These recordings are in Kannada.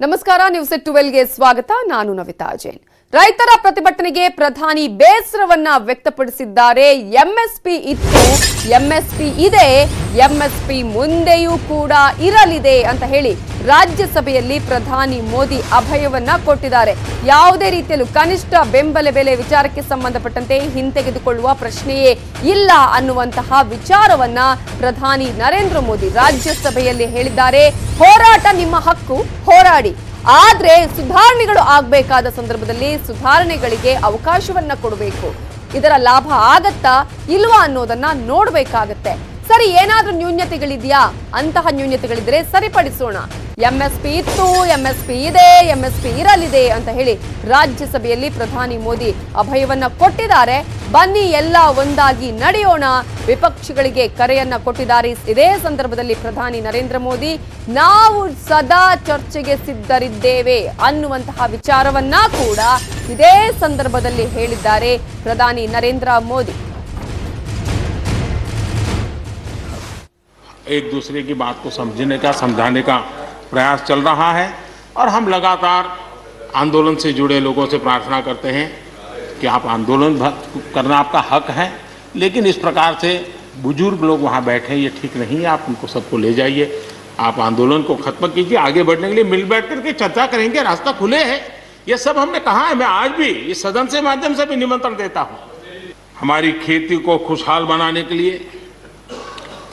ನಮಸ್ಕಾರ ನ್ಯೂಸ್ ಟ್ವೆಲ್ಗೆ ಸ್ವಾಗತ. ನಾನು ನವಿತಾ ಜೈನ್. ರೈತರ ಪ್ರತಿಭಟನೆಗೆ ಪ್ರಧಾನಿ ಬೇಸರವನ್ನ ವ್ಯಕ್ತಪಡಿಸಿದ್ದಾರೆ. ಎಂಎಸ್ಪಿ ಇತ್ತು, ಎಂಎಸ್ಪಿ ಇದೆ, ಎಂಎಸ್ಪಿ ಮುಂದೆಯೂ ಕೂಡ ಇರಲಿದೆ ಅಂತ ಹೇಳಿ ರಾಜ್ಯಸಭೆಯಲ್ಲಿ ಪ್ರಧಾನಿ ಮೋದಿ ಅಭಯವನ್ನ ಕೊಟ್ಟಿದ್ದಾರೆ. ಯಾವುದೇ ರೀತಿಯಲ್ಲೂ ಕನಿಷ್ಠ ಬೆಂಬಲ ಬೆಲೆ ವಿಚಾರಕ್ಕೆ ಸಂಬಂಧಪಟ್ಟಂತೆ ಹಿಂತೆಗೆದುಕೊಳ್ಳುವ ಪ್ರಶ್ನೆಯೇ ಇಲ್ಲ ಅನ್ನುವಂತಹ ವಿಚಾರವನ್ನ ಪ್ರಧಾನಿ ನರೇಂದ್ರ ಮೋದಿ ರಾಜ್ಯಸಭೆಯಲ್ಲಿ ಹೇಳಿದ್ದಾರೆ. ಹೋರಾಟ ನಿಮ್ಮ ಹಕ್ಕು, ಹೋರಾಡಿ. ಆದ್ರೆ ಸುಧಾರಣೆಗಳು ಆಗಬೇಕಾದ ಸಂದರ್ಭದಲ್ಲಿ ಸುಧಾರಣೆಗಳಿಗೆ ಅವಕಾಶವನ್ನ ಕೊಡಬೇಕು. ಇದರ ಲಾಭ ಆಗತ್ತಾ ಇಲ್ವಾ ಅನ್ನೋದನ್ನ ನೋಡಬೇಕಾಗತ್ತೆ. ಸರಿ, ಏನಾದ್ರೂ ನ್ಯೂನ್ಯತೆಗಳಿದೆಯಾ? ಅಂತಹ ನ್ಯೂನ್ಯತೆಗಳಿದ್ರೆ ಸರಿಪಡಿಸೋಣ. ಎಂಎಸ್ಪಿ ಇತ್ತು ಎಂಎಸ್ಪಿ ಇದೆ ಎಂಎಸ್ಪಿ ಇರಲಿದೆ ಅಂತ ಹೇಳಿ ರಾಜ್ಯಸಭೆಯಲ್ಲಿ ಪ್ರಧಾನಿ ಮೋದಿ ಅಭಯವನ್ನ ಕೊಟ್ಟಿದ್ದಾರೆ. ಬನ್ನಿ ಎಲ್ಲ ಒಂದಾಗಿ ನಡೆಯೋಣ ವಿಪಕ್ಷಗಳಿಗೆ ಕರೆಯನ್ನ ಕೊಟ್ಟಿದ್ದಾರೆ ಇದೇ ಸಂದರ್ಭದಲ್ಲಿ ಪ್ರಧಾನಿ ನರೇಂದ್ರ ಮೋದಿ ನಾವು ಸದಾ ಚರ್ಚೆಗೆ ಸಿದ್ಧರಿದ್ದೇವೆ ಅನ್ನುವಂತಹ ವಿಚಾರವನ್ನ ಕೂಡ ಇದೇ ಸಂದರ್ಭದಲ್ಲಿ ಹೇಳಿದ್ದಾರೆ ಪ್ರಧಾನಿ ನರೇಂದ್ರ ಮೋದಿ एक दूसरे की बात को समझने का समझाने का प्रयास चल रहा है और हम लगातार आंदोलन से जुड़े लोगों से प्रार्थना करते हैं कि आप आंदोलन करना आपका हक है, लेकिन इस प्रकार से बुज़ुर्ग लोग वहाँ बैठे ये ठीक नहीं है, आप उनको सबको ले जाइए, आप आंदोलन को खत्म कीजिए, आगे बढ़ने के लिए मिल बैठ करके चर्चा करेंगे, रास्ता खुले है। ये सब हमने कहा है, मैं आज भी इस सदन से माध्यम से भी निमंत्रण देता हूँ। हमारी खेती को खुशहाल बनाने के लिए,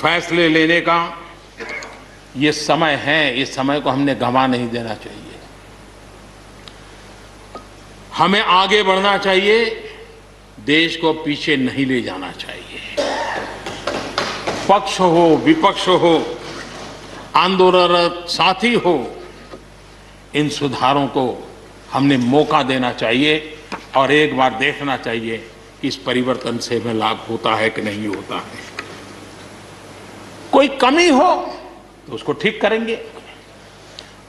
फैसले लेने का ये समय है, इस समय को हमने गंवा नहीं देना चाहिए। हमें आगे बढ़ना चाहिए, देश को पीछे नहीं ले जाना चाहिए। पक्ष हो, विपक्ष हो, आंदोलनरत साथी हो, इन सुधारों को हमने मौका देना चाहिए और एक बार देखना चाहिए कि इस परिवर्तन से हमें लाभ होता है कि नहीं होता है। कोई कमी हो तो उसको ठीक करेंगे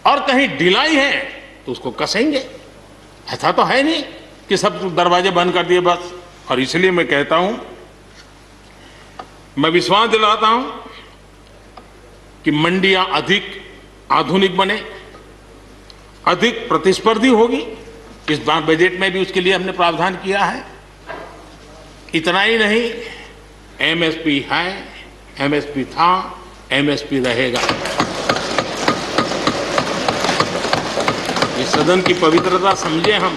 और कहीं ढिलाई है तो उसको कसेंगे। ऐसा तो है नहीं कि सब दरवाजे बंद कर दिए बस। और इसलिए मैं कहता हूँ, मैं विश्वास दिलाता हूँ कि मंडियाँ अधिक आधुनिक बने, अधिक प्रतिस्पर्धी होगी। इस बार बजट में भी उसके लिए हमने प्रावधान किया है। इतना ही नहीं एमएसपी है एमएसपी था एमएसपी रहेगा। सदन की पवित्रता समझे हम।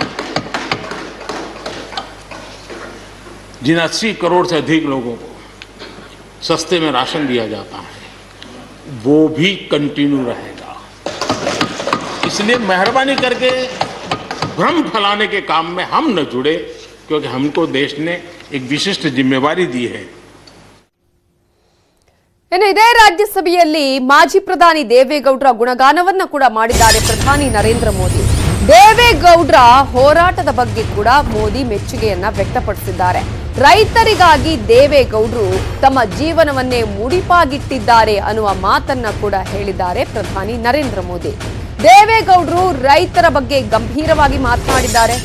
जिन 80 करोड़ से अधिक लोगों को सस्ते में राशन दिया जाता है, वो भी कंटिन्यू रहेगा। इसलिए मेहरबानी करके भ्रम फैलाने के काम में हम न जुड़े, क्योंकि हमको देश ने एक विशिष्ट जिम्मेवारी दी है। ಇನ್ನು ಇದೇ ರಾಜ್ಯಸಭೆಯಲ್ಲಿ ಮಾಜಿ ಪ್ರಧಾನಿ ದೇವೇಗೌಡರ ಗುಣಗಾನವನ್ನ ಕೂಡ ಮಾಡಿದ್ದಾರೆ ಪ್ರಧಾನಿ ನರೇಂದ್ರ ಮೋದಿ. ದೇವೇಗೌಡರ ಹೋರಾಟದ ಬಗ್ಗೆ ಕೂಡ ಮೋದಿ ಮೆಚ್ಚುಗೆಯನ್ನ ವ್ಯಕ್ತಪಡಿಸಿದ್ದಾರೆ. ರೈತರಿಗಾಗಿ ದೇವೇಗೌಡರು ತಮ್ಮ ಜೀವನವನ್ನೇ ಮುಡಿಪಾಗಿಟ್ಟಿದ್ದಾರೆ ಅನ್ನುವ ಮಾತನ್ನ ಕೂಡ ಹೇಳಿದ್ದಾರೆ ಪ್ರಧಾನಿ ನರೇಂದ್ರ ಮೋದಿ. ದೇವೇಗೌಡರು ರೈತರ ಬಗ್ಗೆ ಗಂಭೀರವಾಗಿ ಮಾತನಾಡಿದ್ದಾರೆ.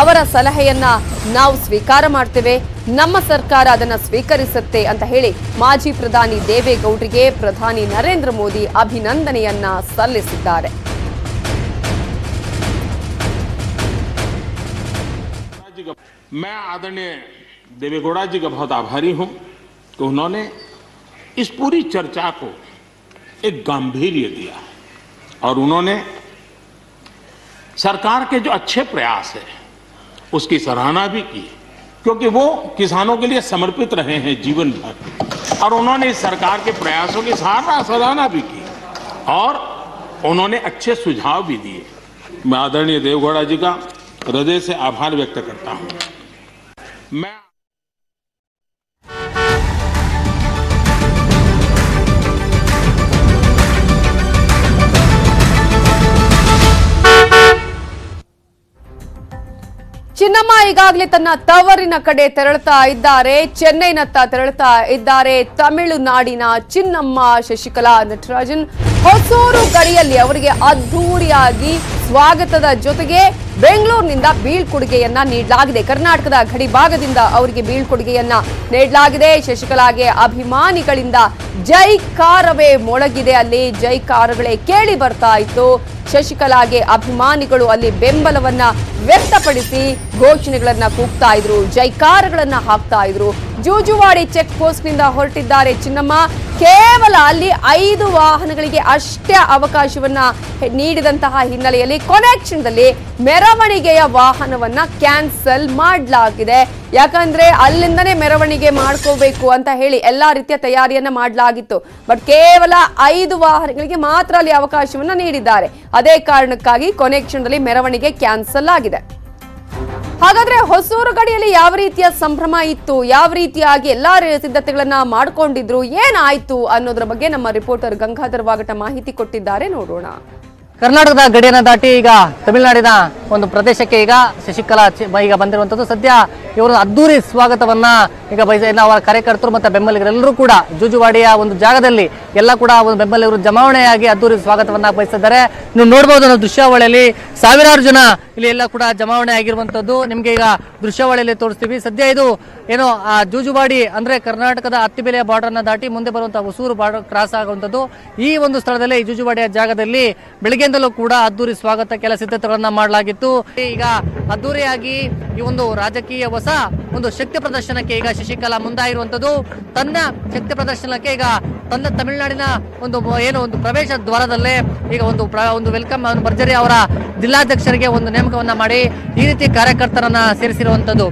ಅವರ ಸಲಹೆಯನ್ನ ನಾವು ಸ್ವೀಕಾರ ಮಾಡ್ತೇವೆ ನಮ್ಮ ಸರ್ಕಾರ ಅದನ್ನ ಸ್ವೀಕರಿಸುತ್ತೆ ಅಂತ ಹೇಳಿ ಮಾಜಿ ಪ್ರಧಾನಿ ದೇವೇಗೌಡರಿಗೆ ಪ್ರಧಾನಿ ನರೇಂದ್ರ ಮೋದಿ ಅಭಿನಂದನೆಯನ್ನ ಸಲ್ಲಿಸಿದ್ದಾರೆ जी का मैं आदरणीय देवेगौड़ा जी का बहुत आभारी हूं कि उन्होंने इस पूरी चर्चा को एक गांधीर्य दिया और उन्होंने सरकार के जो अच्छे प्रयास है उसकी सराहना भी की, क्योंकि वो किसानों के लिए समर्पित रहे हैं जीवन भर। और उन्होंने इस सरकार के प्रयासों की सराहना सराहना भी की और उन्होंने अच्छे सुझाव भी दिए। मैं आदरणीय देवगौड़ा जी का हृदय से आभार व्यक्त करता हूँ। मैं ಚಿನ್ನಮ್ಮ ಈಗಾಗಲೇ ತನ್ನ ತವರಿನ ಕಡೆ ತೆರಳುತ್ತಾ ಇದ್ದಾರೆ. ಚೆನ್ನೈನತ್ತ ತೆರಳುತ್ತಾ ಇದ್ದಾರೆ ತಮಿಳುನಾಡಿನ ಚಿನ್ನಮ್ಮ ಶಶಿಕಲಾ ನಟರಾಜನ್. ಹೊಸೂರು ಗಡಿಯಲ್ಲಿ ಅವರಿಗೆ ಅದ್ಧೂರಿಯಾಗಿ ಸ್ವಾಗತದ ಜೊತೆಗೆ ಬೆಂಗಳೂರಿನಿಂದ ಬೀಳ್ಕೊಡುಗೆಯನ್ನ ನೀಡಲಾಗಿದೆ. ಕರ್ನಾಟಕದ ಗಡಿ ಭಾಗದಿಂದ ಅವರಿಗೆ ಬೀಳ್ಕೊಡುಗೆಯನ್ನ ನೀಡಲಾಗಿದೆ. ಶಶಿಕಲಾಗೆ ಅಭಿಮಾನಿಗಳಿಂದ ಜೈಕಾರವೇ ಮೊಳಗಿದೆ. ಅಲ್ಲಿ ಜೈಕಾರಗಳೇ ಕೇಳಿ ಬರ್ತಾ ಇತ್ತು. ಶಶಿಕಲಾಗೆ ಅಭಿಮಾನಿಗಳು ಅಲ್ಲಿ ಬೆಂಬಲವನ್ನ ವ್ಯಕ್ತಪಡಿಸಿ ಘೋಷಣೆಗಳನ್ನ ಕೂಗ್ತಾ ಇದ್ರು. ಜೈಕಾರಗಳನ್ನ ಹಾಕ್ತಾ ಇದ್ರು. ಜೂಜುವಾಡಿ ಚೆಕ್ ಪೋಸ್ಟ್ನಿಂದ ಹೊರಟಿದ್ದಾರೆ ಚಿನ್ನಮ್ಮ. ಕೇವಲ ಅಲ್ಲಿ ಐದು ವಾಹನಗಳಿಗೆ ಅಷ್ಟೇ ಅವಕಾಶವನ್ನ ನೀಡಿದಂತಹ ಹಿನ್ನೆಲೆಯಲ್ಲಿ ಕೊನೆ ಕ್ಷಣದಲ್ಲಿ ಮೆರವಣಿಗೆಯ ವಾಹನವನ್ನ ಕ್ಯಾನ್ಸಲ್ ಮಾಡಲಾಗಿದೆ. ಯಾಕಂದ್ರೆ ಅಲ್ಲಿಂದನೇ ಮೆರವಣಿಗೆ ಮಾಡ್ಕೋಬೇಕು ಅಂತ ಹೇಳಿ ಎಲ್ಲಾ ರೀತಿಯ ತಯಾರಿಯನ್ನ ಮಾಡಲಾಗಿತ್ತು. ಬಟ್ ಕೇವಲ ಐದು ವಾಹನಗಳಿಗೆ ಮಾತ್ರ ಅಲ್ಲಿ ಅವಕಾಶವನ್ನ ನೀಡಿದ್ದಾರೆ. ಅದೇ ಕಾರಣಕ್ಕಾಗಿ ಕೊನೆ ಕ್ಷಣದಲ್ಲಿ ಮೆರವಣಿಗೆ ಕ್ಯಾನ್ಸಲ್ ಆಗಿದೆ. ಹಾಗಾದ್ರೆ ಹೊಸೂರು ಗಡಿಯಲ್ಲಿ ಯಾವ ರೀತಿಯ ಸಂಭ್ರಮ ಇತ್ತು? ಯಾವ ರೀತಿಯಾಗಿ ಎಲ್ಲಾ ಸಿದ್ಧತೆಗಳನ್ನ ಮಾಡ್ಕೊಂಡಿದ್ರು? ಏನಾಯ್ತು ಅನ್ನೋದ್ರ ಬಗ್ಗೆ ನಮ್ಮ ರಿಪೋರ್ಟರ್ ಗಂಗಾಧರ್ ವಾಗಟ ಮಾಹಿತಿ ಕೊಟ್ಟಿದ್ದಾರೆ. ನೋಡೋಣ. ಕರ್ನಾಟಕದ ಗಡಿಯನ್ನು ದಾಟಿ ಈಗ ತಮಿಳುನಾಡಿನ ಒಂದು ಪ್ರದೇಶಕ್ಕೆ ಈಗ ಶಶಿಕಲಾ ಈಗ ಬಂದಿರುವಂಥದ್ದು. ಸದ್ಯ ಇವರು ಅದ್ದೂರಿ ಸ್ವಾಗತವನ್ನ ಈಗ ಬಯಸ ಅವರ ಕಾರ್ಯಕರ್ತರು ಮತ್ತು ಬೆಂಬಲಿಗರೆಲ್ಲರೂ ಕೂಡ ಜೂಜುವಾಡಿಯ ಒಂದು ಜಾಗದಲ್ಲಿ ಎಲ್ಲ ಕೂಡ ಒಂದು ಬೆಂಬಲಿಗರು ಜಮಾವಣೆಯಾಗಿ ಅದ್ದೂರಿ ಸ್ವಾಗತವನ್ನ ಬಯಸಿದ್ದಾರೆ. ನೀವು ನೋಡಬಹುದು ಅನ್ನೋ ದೃಶ್ಯಾವಳಿಯಲ್ಲಿ ಸಾವಿರಾರು ಜನ ಇಲ್ಲಿ ಎಲ್ಲ ಕೂಡ ಜಮಾವಣೆ ಆಗಿರುವಂಥದ್ದು. ನಿಮಗೆ ಈಗ ದೃಶ್ಯಾವಳಿಯಲ್ಲಿ ತೋರಿಸ್ತೀವಿ. ಸದ್ಯ ಇದು ಏನೋ, ಆ, ಜೂಜುವಾಡಿ ಅಂದ್ರೆ ಕರ್ನಾಟಕದ ಅತ್ತಿಬೆಲೆಯ ಬಾರ್ಡರ್ ಅನ್ನ ದಾಟಿ ಮುಂದೆ ಬರುವಂತಹ ಹೊಸೂರು ಬಾರ್ಡರ್ ಕ್ರಾಸ್ ಆಗುವಂಥದ್ದು. ಈ ಒಂದು ಸ್ಥಳದಲ್ಲಿ ಈ ಜೂಜುವಾಡಿಯ ಜಾಗದಲ್ಲಿ ಬೆಳಗ್ಗೆಯಿಂದಲೂ ಕೂಡ ಅದ್ದೂರಿ ಸ್ವಾಗತ ಕೆಲ ಸಿದ್ಧತೆಗಳನ್ನ ಮಾಡಲಾಗಿತ್ತು. ಈಗ ಅದ್ದೂರಿಯಾಗಿ ಈ ಒಂದು ರಾಜಕೀಯ ಹೊಸ ಒಂದು ಶಕ್ತಿ ಪ್ರದರ್ಶನಕ್ಕೆ ಈಗ ಶಶಿಕಲಾ ಮುಂದಾಗಿರುವಂತದ್ದು ತನ್ನ ಶಕ್ತಿ ಪ್ರದರ್ಶನಕ್ಕೆ ಈಗ ತನ್ನ ತಮಿಳುನಾಡಿನ ಒಂದು ಏನು ಒಂದು ಪ್ರವೇಶ ದ್ವಾರದಲ್ಲೇ ಈಗ ಒಂದು ಒಂದು ವೆಲ್ಕಮ್ ಭರ್ಜರಿ ಅವರ ಜಿಲ್ಲಾಧ್ಯಕ್ಷರಿಗೆ ಒಂದು ನೇಮಕವನ್ನ ಮಾಡಿ ಈ ರೀತಿ ಕಾರ್ಯಕರ್ತರನ್ನ ಸೇರಿಸಿರುವಂತದ್ದು